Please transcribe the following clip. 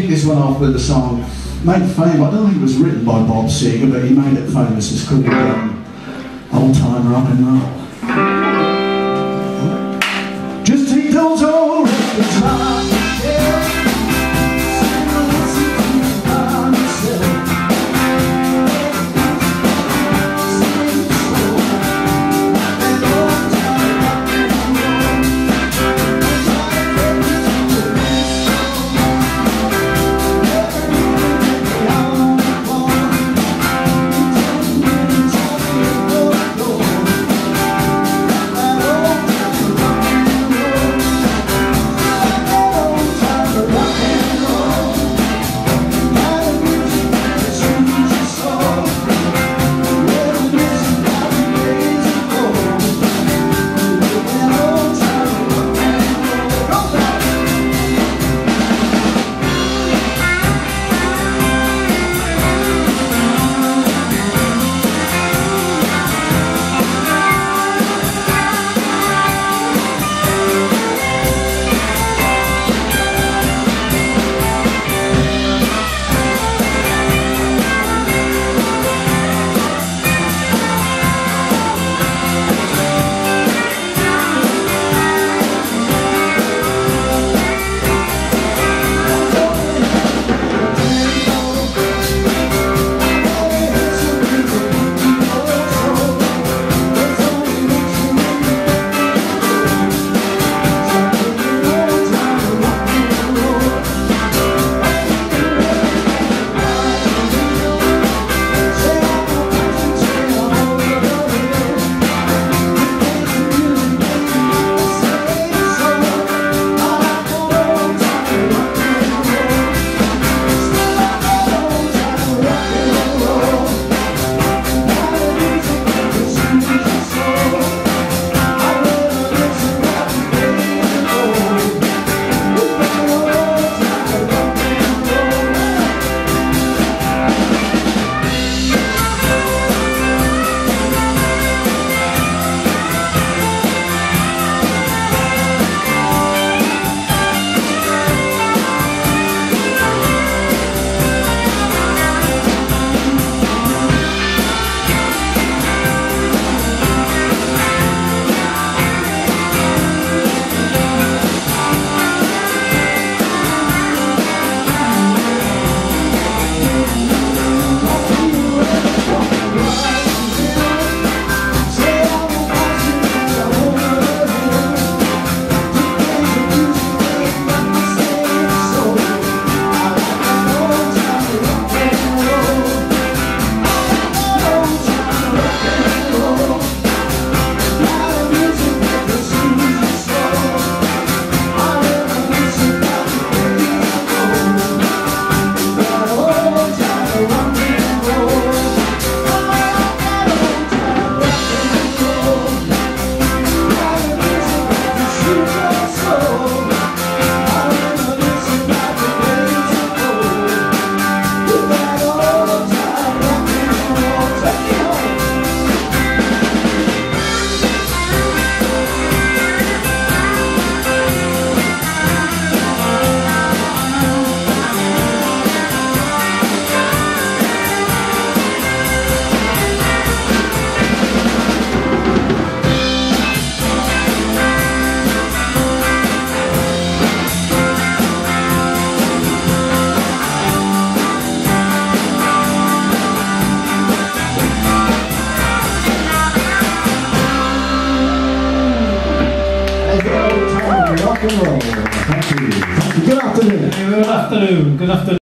kick this one off with a song made famous. I don't think it was written by Bob Seger, but he made it famous. It's called um, Old Time Rock and Roll. Just take those old records out. Rock and roll. Thank you. Thank you. Good afternoon. Good afternoon. Good afternoon.